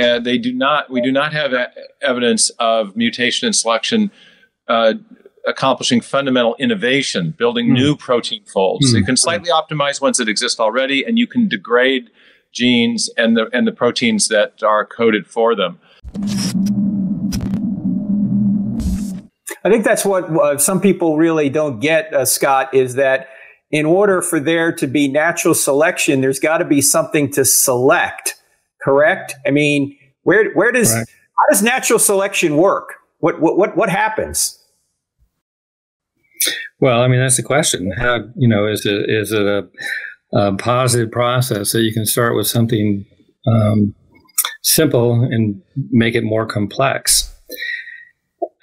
and they do not. We do not have a- evidence of mutation and selection. Uh, accomplishing fundamental innovation, building Mm. new protein folds. Mm. You can slightly optimize ones that exist already, and you can degrade genes and the and the proteins that are coded for them. I think that's what uh, some people really don't get, uh, Scott, is that in order for there to be natural selection, there's got to be something to select. Correct? I mean, where where does Correct. how does natural selection work? What what what what happens? Well, I mean, that's the question. How you know is it is it a, a positive process that you can start with something um, simple and make it more complex?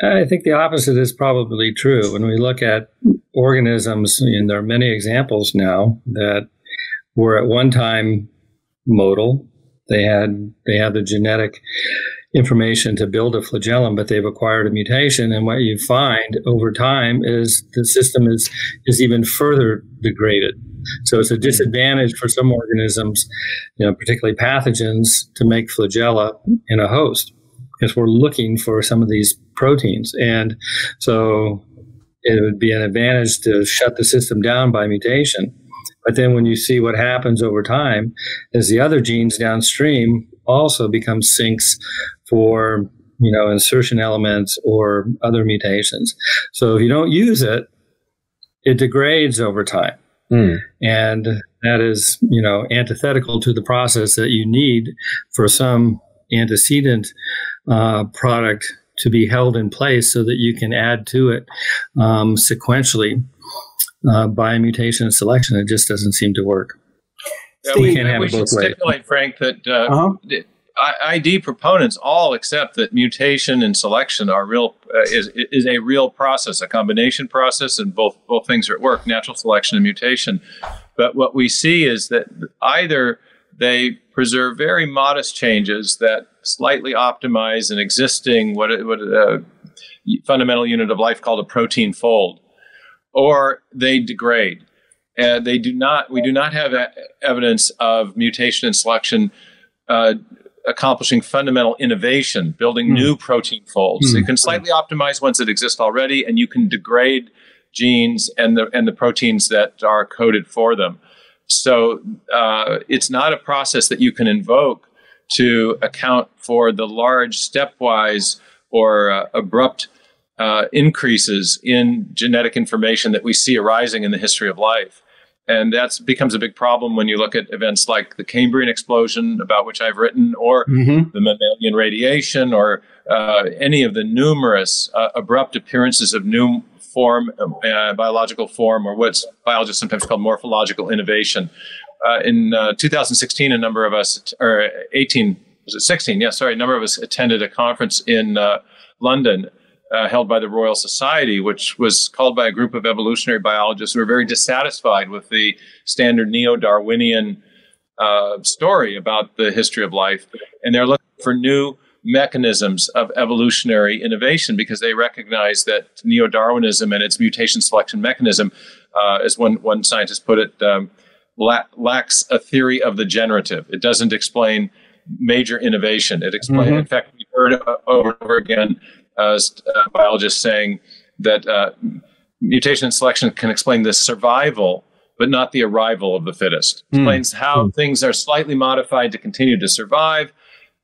I think the opposite is probably true. When we look at organisms, and there are many examples now that were at one time motile. They had they had the genetic information to build a flagellum, but they've acquired a mutation. And what you find over time is the system is is even further degraded. So it's a hmm. disadvantage for some organisms, you know, particularly pathogens, to make flagella in a host because we're looking for some of these proteins. And so it would be an advantage to shut the system down by mutation. But then when you see what happens over time, is the other genes downstream also become sinks for you know insertion elements or other mutations. So if you don't use it, it degrades over time. Hmm. And that is, you know, antithetical to the process that you need for some antecedent uh, product to be held in place so that you can add to it um, sequentially uh, by mutation and selection. It just doesn't seem to work. Yeah, Steve, we can't have we it should ways. stipulate, Frank, that uh, Uh-huh. ID proponents all accept that mutation and selection are real uh, is is a real process, a combination process, and both both things are at work: natural selection and mutation. But what we see is that either they preserve very modest changes that slightly optimize an existing what what a fundamental unit of life called a protein fold, or they degrade. And they do not. We do not have evidence of mutation and selection uh, accomplishing fundamental innovation, building Mm. new protein folds. Mm. You can slightly optimize ones that exist already, and you can degrade genes and the and the proteins that are coded for them. So uh, it's not a process that you can invoke to account for the large stepwise or uh, abrupt uh, increases in genetic information that we see arising in the history of life. And that becomes a big problem when you look at events like the Cambrian explosion, about which I've written, or Mm-hmm. the mammalian radiation, or uh, any of the numerous uh, abrupt appearances of new form, uh, biological form, or what's biologists sometimes called morphological innovation. Uh, in uh, 2016, a number of us, or 18, was it 16? Yeah, sorry, a number of us attended a conference in uh, London uh, held by the Royal Society, which was called by a group of evolutionary biologists who were very dissatisfied with the standard neo Darwinian uh, story about the history of life. And they're looking for new mechanisms of evolutionary innovation because they recognize that neo Darwinism and its mutation selection mechanism, uh, as one, one scientist put it, um, la- lacks a theory of the generative. It doesn't explain major innovation. It explains, Mhm. in fact, we've heard over and over again uh, st- biologists saying that uh, mutation and selection can explain the survival, but not the arrival of the fittest. Mm. Explains how things are slightly modified to continue to survive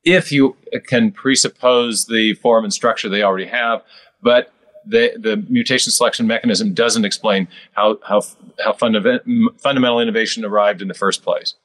if you can presuppose the form and structure they already have, but the, the mutation selection mechanism doesn't explain how, how, how fundament, fundamental innovation arrived in the first place.